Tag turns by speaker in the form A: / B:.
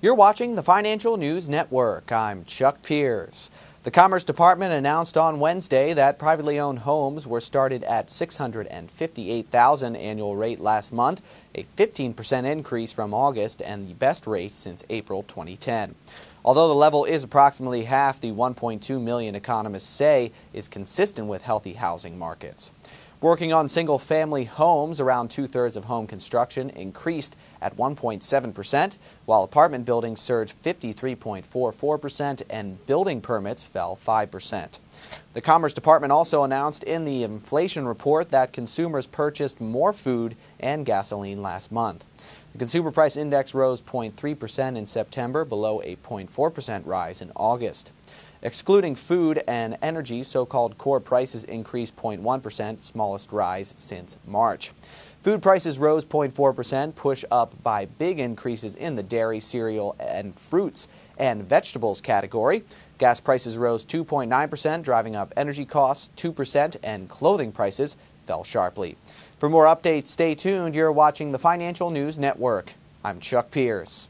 A: You're watching the Financial News Network. I'm Chuck Pierce. The Commerce Department announced on Wednesday that privately owned homes were started at 658,000 annual rate last month, a 15% increase from August and the best rate since April 2010. Although the level is approximately half the 1.2 million economists say is consistent with healthy housing markets. Working on single family homes, around two thirds of home construction increased at 1.7%, while apartment buildings surged 53.44% and building permits fell 5%. The Commerce Department also announced in the inflation report that consumers purchased more food and gasoline last month. The consumer price index rose 0.3% in September, below a 0.4% rise in August. Excluding food and energy, so-called core prices increased 0.1%, smallest rise since March. Food prices rose 0.4%, pushed up by big increases in the dairy, cereal, and fruits and vegetables category. Gas prices rose 2.9%, driving up energy costs 2%, and clothing prices fell sharply. For more updates, stay tuned. You're watching the Financial News Network. I'm Chuck Pierce.